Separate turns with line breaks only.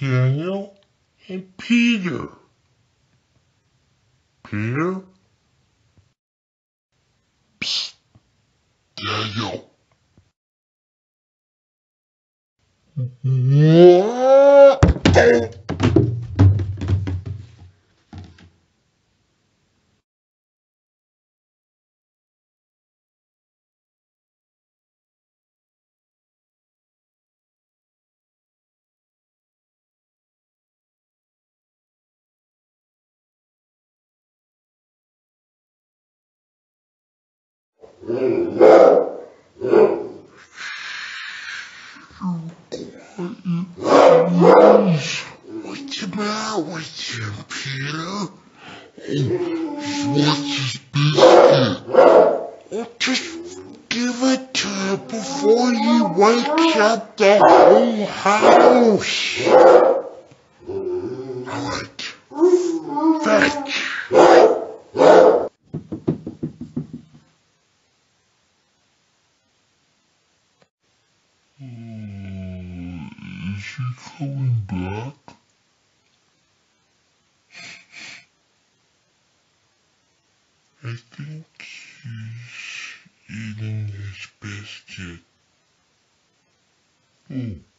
Daniel and Peter. Peter? Psst. Daniel. What? What's the matter with you, Peter? Oh, what's his biscuit? Oh, just give it to him before he wakes up the whole house. Alright. Hmm, Is he coming back? I think he's eating his biscuit. Oh,